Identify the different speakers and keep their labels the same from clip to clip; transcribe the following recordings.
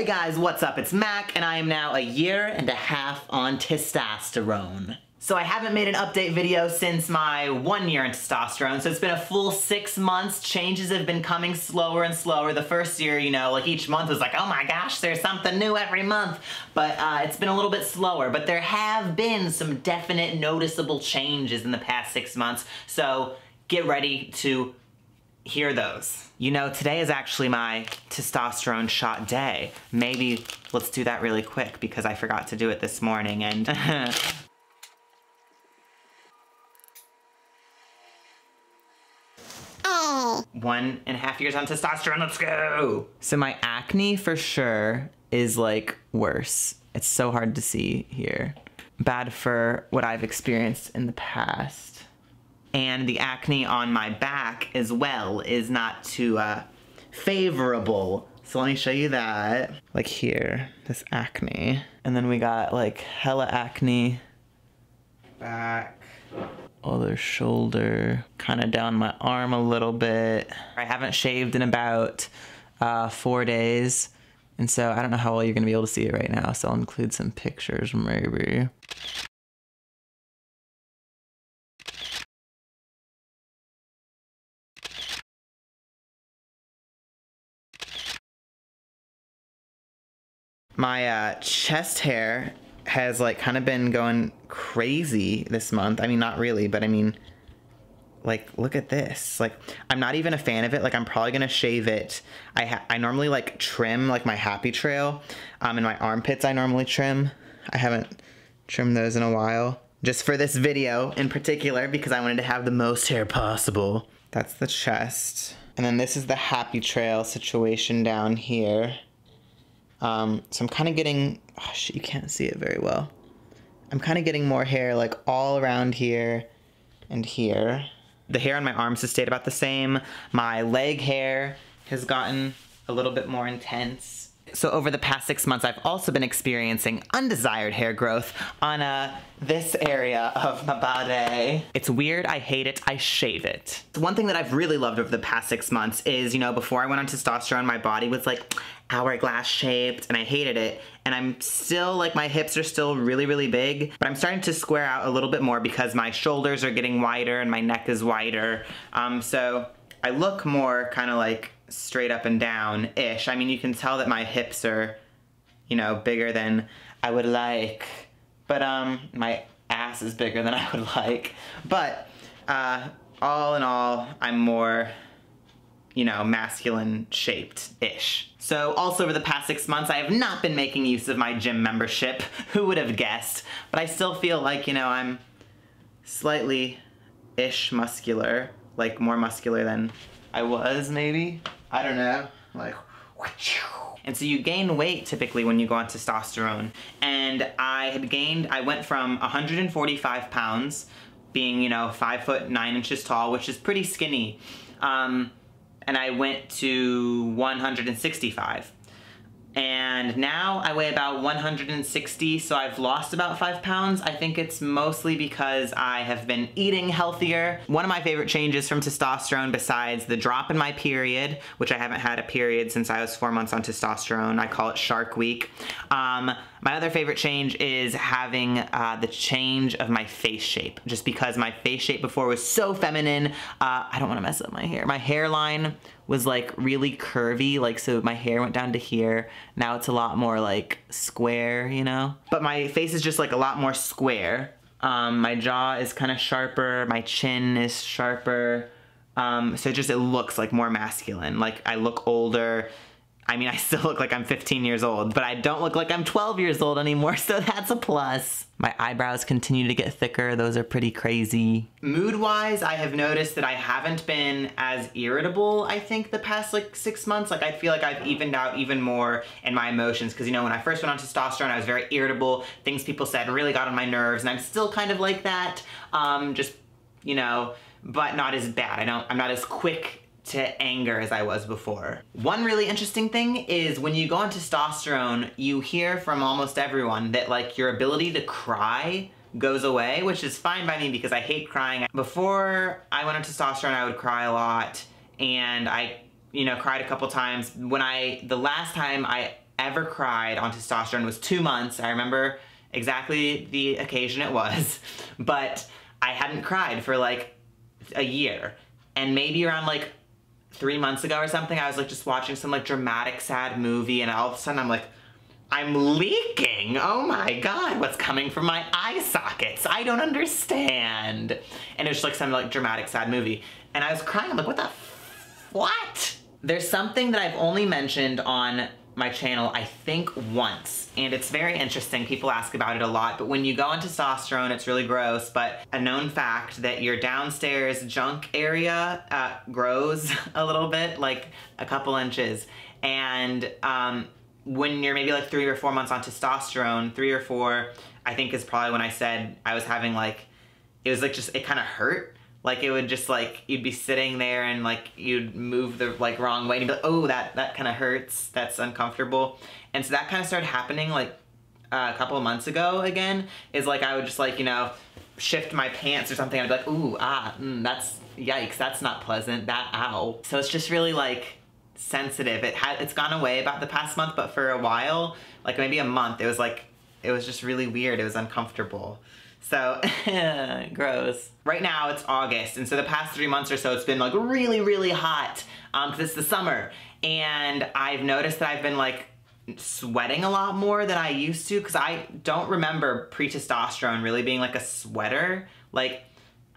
Speaker 1: Hey guys, what's up? It's Mack, and I am now a year and a half on testosterone. So I haven't made an update video since my one year in testosterone, so it's been a full six months. Changes have been coming slower and slower. The first year, you know, like each month was like, oh my gosh, there's something new every month. But uh, it's been a little bit slower, but there have been some definite noticeable changes in the past six months. So get ready to hear those. You know, today is actually my testosterone shot day. Maybe let's do that really quick because I forgot to do it this morning and one and a half years on testosterone, let's go! So my acne for sure is like worse. It's so hard to see here. Bad for what I've experienced in the past. And the acne on my back as well is not too uh, favorable. So let me show you that. Like here, this acne. And then we got like hella acne back other shoulder, kind of down my arm a little bit. I haven't shaved in about uh, four days, and so I don't know how well you're gonna be able to see it right now, so I'll include some pictures maybe. My uh, chest hair has like kind of been going crazy this month. I mean, not really, but I mean, like look at this. Like i'm not even a fan of it. Like i'm probably gonna shave it. I i normally like trim like my happy trail um and my armpits i normally trim. I haven't trimmed those in a while. Just for this video in particular because i wanted to have the most hair possible. That's the chest. And then this is the happy trail situation down here um so i'm kind of getting oh, you can't see it very well I'm kind of getting more hair like all around here and here. The hair on my arms has stayed about the same. My leg hair has gotten a little bit more intense. So over the past six months, I've also been experiencing undesired hair growth on uh, this area of my body. It's weird, I hate it, I shave it. One thing that I've really loved over the past six months is, you know, before I went on testosterone, my body was like hourglass shaped and I hated it. And I'm still, like my hips are still really, really big, but I'm starting to square out a little bit more because my shoulders are getting wider and my neck is wider. Um, so I look more kind of like straight up and down-ish. I mean, you can tell that my hips are, you know, bigger than I would like. But um, my ass is bigger than I would like. But uh, all in all, I'm more, you know, masculine shaped-ish. So also over the past six months, I have not been making use of my gym membership. Who would have guessed? But I still feel like, you know, I'm slightly-ish muscular, like more muscular than I was maybe. I don't know, like, what you and so you gain weight typically when you go on testosterone. And I had gained, I went from 145 pounds, being, you know, five foot nine inches tall, which is pretty skinny. Um, and I went to 165 and now I weigh about 160, so I've lost about five pounds. I think it's mostly because I have been eating healthier. One of my favorite changes from testosterone, besides the drop in my period, which I haven't had a period since I was four months on testosterone, I call it Shark Week. Um, my other favorite change is having uh, the change of my face shape, just because my face shape before was so feminine. Uh, I don't wanna mess up my hair. My hairline was like really curvy, like so my hair went down to here. Now it's a lot more like square, you know? But my face is just like a lot more square. Um, my jaw is kind of sharper, my chin is sharper. Um, so it just, it looks like more masculine. Like I look older, I mean, I still look like I'm 15 years old, but I don't look like I'm 12 years old anymore, so that's a plus. My eyebrows continue to get thicker. Those are pretty crazy. Mood-wise, I have noticed that I haven't been as irritable, I think, the past like six months. Like, I feel like I've evened out even more in my emotions, because, you know, when I first went on testosterone, I was very irritable. Things people said really got on my nerves, and I'm still kind of like that. Um, just, you know, but not as bad. I don't, I'm not as quick to anger as I was before. One really interesting thing is when you go on testosterone, you hear from almost everyone that like your ability to cry goes away, which is fine by me because I hate crying. Before I went on testosterone, I would cry a lot and I, you know, cried a couple times. When I, the last time I ever cried on testosterone was two months. I remember exactly the occasion it was, but I hadn't cried for like a year. And maybe around like three months ago or something, I was like just watching some like dramatic sad movie and all of a sudden I'm like, I'm leaking. Oh my god, what's coming from my eye sockets? I don't understand. And it was just like some like dramatic sad movie. And I was crying, I'm like, what the what? There's something that I've only mentioned on my channel, I think once, and it's very interesting. People ask about it a lot, but when you go on testosterone, it's really gross, but a known fact that your downstairs junk area uh, grows a little bit, like a couple inches, and um, when you're maybe like three or four months on testosterone, three or four, I think is probably when I said I was having like, it was like just, it kind of hurt. Like it would just like, you'd be sitting there and like you'd move the like wrong way and be like, oh, that, that kind of hurts. That's uncomfortable. And so that kind of started happening like uh, a couple of months ago again, is like I would just like, you know, shift my pants or something. I'd be like, ooh, ah, mm, that's, yikes, that's not pleasant, that, ow. So it's just really like, sensitive. It had it's gone away about the past month, but for a while, like maybe a month, it was like it was just really weird. It was uncomfortable. So, gross. Right now it's August, and so the past three months or so it's been like really, really hot, um, cause it's the summer. And I've noticed that I've been like sweating a lot more than I used to, cause I don't remember pre-testosterone really being like a sweater. Like,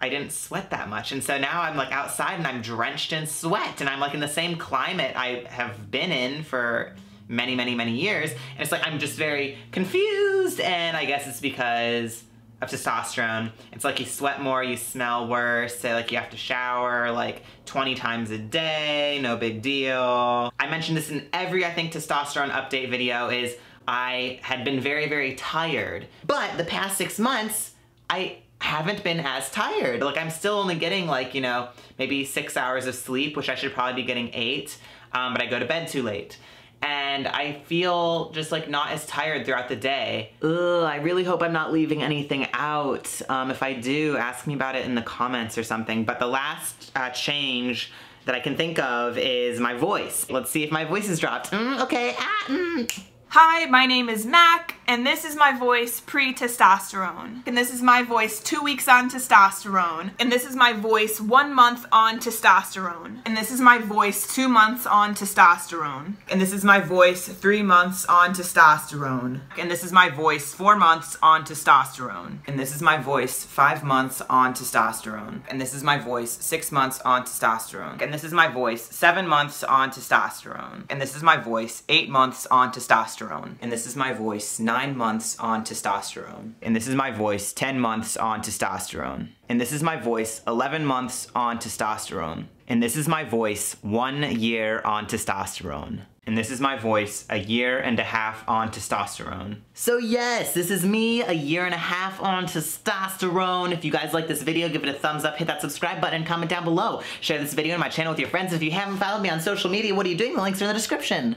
Speaker 1: I didn't sweat that much. And so now I'm like outside and I'm drenched in sweat and I'm like in the same climate I have been in for many, many, many years. And it's like I'm just very confused and I guess it's because of testosterone. It's like you sweat more, you smell worse, say like you have to shower like 20 times a day, no big deal. I mentioned this in every, I think, testosterone update video is I had been very, very tired. But the past six months, I haven't been as tired. Like I'm still only getting like, you know, maybe six hours of sleep, which I should probably be getting eight, um, but I go to bed too late. And I feel just like not as tired throughout the day. Ugh, I really hope I'm not leaving anything out. Um, if I do, ask me about it in the comments or something. But the last uh, change that I can think of is my voice. Let's see if my voice is dropped. Mm, okay, ah, mm.
Speaker 2: Hi, my name is Mack, and this is my voice pre-testosterone. And this is my voice two weeks on testosterone. And this is my voice one month on testosterone. And this is my voice two months on testosterone. And this is my voice three months on testosterone. And this is my voice four months on testosterone. And this is my voice five months on testosterone. And this is my voice six months on testosterone. And this is my voice seven months on testosterone. And this is my voice eight months on testosterone testosterone. And this is my voice nine months on testosterone. And this is my voice 10 months on testosterone. And this is my voice 11 months on testosterone. And this is my voice one year on testosterone. And this is my voice a year and a half on testosterone. So yes, this is me a year and a half on testosterone. If you guys like this video, give it a thumbs up, hit that subscribe button, comment down below. Share this video on my channel with your friends. If you haven't followed me on social media, what are you doing? The links are in the description.